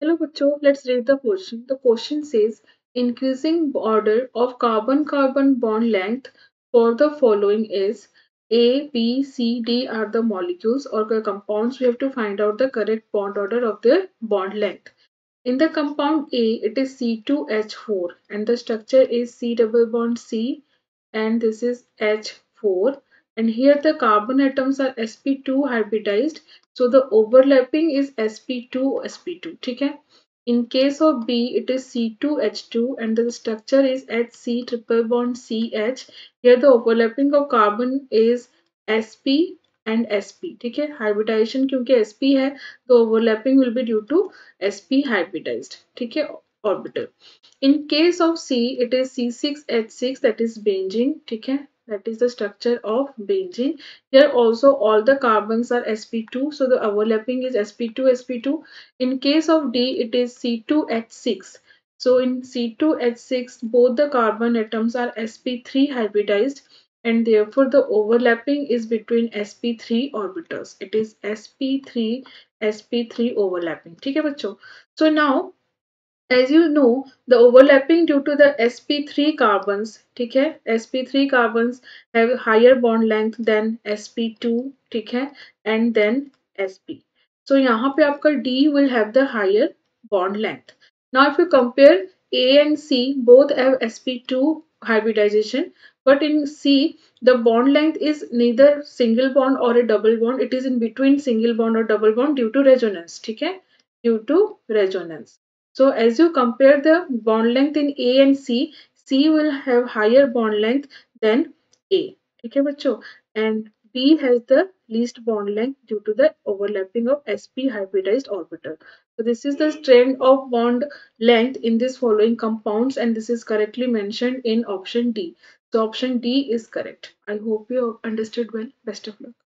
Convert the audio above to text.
Hello, Bachcho. Let's read the question. The question says increasing order of carbon-carbon bond length for the following is A, B, C, D are the molecules or the compounds. We have to find out the correct bond order of their bond length. In the compound A, it is C2H4 and the structure is C double bond C and this is H4 and here the carbon atoms are sp2 hybridized so the overlapping is sp2 sp2 okay in case of b it is c2h2 and the structure is hc triple bond ch here the overlapping of carbon is sp and sp okay hybridization क्योंकि sp है the overlapping will be due to sp hybridized okay orbital in case of c it is c6h6 that is benzene okay that is the structure of benzene. Here also all the carbons are sp2 so the overlapping is sp2 sp2. In case of D it is c2h6. So in c2h6 both the carbon atoms are sp3 hybridized and therefore the overlapping is between sp3 orbitals. It is sp3 sp3 overlapping. Okay, बच्चों? So now as you know the overlapping due to the sp3 carbons ठीक है sp3 carbons have higher bond length than sp2 ठीक है and then sp so यहाँ पे आपका d will have the higher bond length now if you compare a and c both have sp2 hybridization but in c the bond length is neither single bond or a double bond it is in between single bond or double bond due to resonance ठीक है due to resonance so as you compare the bond length in A and C, C will have higher bond length than A. Okay, bachcho? And B has the least bond length due to the overlapping of sp hybridized orbital. So this is the trend of bond length in this following compounds and this is correctly mentioned in option D. So option D is correct. I hope you understood well. Best of luck.